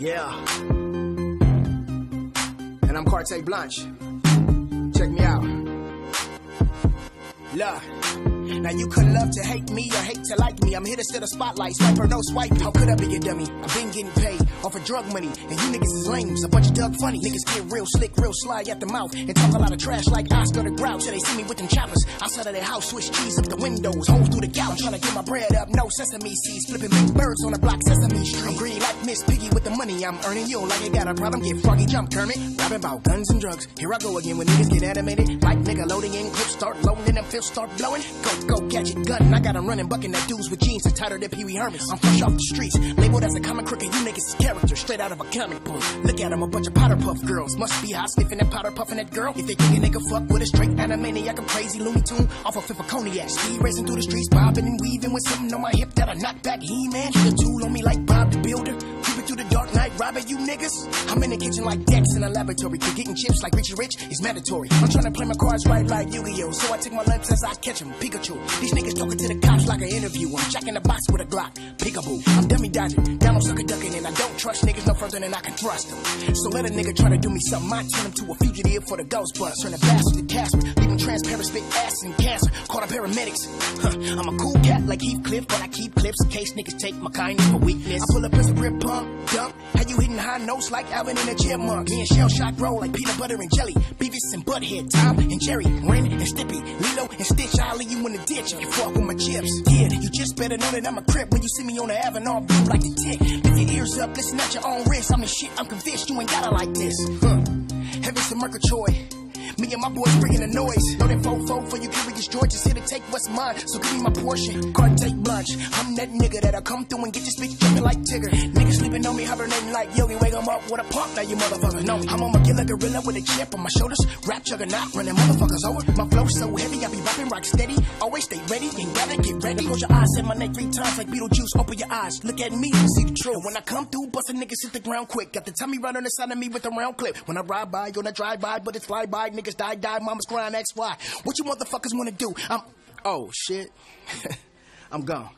Yeah. And I'm Carte Blanche. Check me out. Love. Now you could love to hate me or hate to like me. I'm here to steal the spotlight. Swipe or no swipe. How could I be a dummy? I've been getting paid off of drug money. And you niggas is lames. A bunch of dug funny. Niggas get real slick, real sly at the mouth. And talk a lot of trash like Oscar the Grouch. So they see me with them choppers. Outside of their house, switch cheese up the windows. Holes through the couch. Trying to get my bread up. No sesame seeds. Flipping big birds on the block Sesame Street. I'm like Miss Piggy with the money I'm earning. You don't like it, got a problem. Get froggy jump, Kermit. Rapping about guns and drugs. Here I go again when niggas get animated. Like nigga loading in clips start loading and them fists start blowing. Go, go, catch it, gun. I got him running, bucking that dudes with jeans that's tighter than Pee Wee Herman. I'm fresh off the streets, labeled as a common crook, you niggas is characters straight out of a comic book. Look at them, a bunch of powder puff girls. Must be hot sniffing that powder puffing that girl. If they think a nigga fuck with a straight animaniac, I'm crazy Looney Tune off a fifth of cognac. Speed racing through the streets, bobbing and weaving with something on my hip that I knock back. He man, the tool on me like Bob the Builder. Creeping through the dark night, robbing you niggas. I'm in the kitchen like Dex in a laboratory. Cause getting chips like Richie Rich is mandatory. I'm trying to play my cards right like Yu-Gi-Oh! So I take my lumps as I catch them. Pikachu. These niggas talking to the cops like an interview. I'm jacking the box with a Glock. Peekaboo. I'm dummy dodging. Down on sucker ducking and I don't trust niggas no further than I can trust them. So let a nigga try to do me something. I turn him to a fugitive for the ghost bus. Turn a bastard to Casper. Transparent spit ass and cancer. Caught the paramedics. Huh. I'm a cool cat like Heathcliff, but I keep clips in case niggas take my kindness for weakness. I pull up as a rip pump, dump. How you hitting high notes like Alvin in a Chipmunk? Me and Shell Shock roll like peanut butter and jelly. Beavis and Butthead, Tom and Jerry, Ren and Stimpy, Lilo and Stitch. I'll leave you in the ditch if you fuck with my chips. Yeah, you just better know that I'm a crip when you see me on the avenue, blue like the tick. Lift your ears up, listen at your own risk. I'm the shit, I'm convinced you ain't gotta like this. Huh. Heaven's the Murgatroyd. Me and my boys bringing the noise. Know that fofo for you curious George is here to take what's mine. So give me my portion. Carte Blanche. I'm that nigga that'll come through and get this bitch jumping like Tigger. Niggas sleeping on me, hibernating like Yogi. Wake 'em up with a pump. Now you motherfuckers know. I'm on my killer gorilla with a chip on my shoulders. Rap juggernaut, running motherfuckers over. My flow so heavy, I be rapping rock steady. Always stay ready, ain't gotta get ready. Close your eyes, say my name three times like Beetlejuice. Open your eyes, look at me see the truth. And when I come through, bust a niggas hit the ground quick. Got the tummy right on the side of me with a round clip. When I ride by, on a drive by, but it's fly by. Niggas die, die, mama's crying, XY. What you motherfuckers wanna do? I'm. Oh, shit. I'm gone.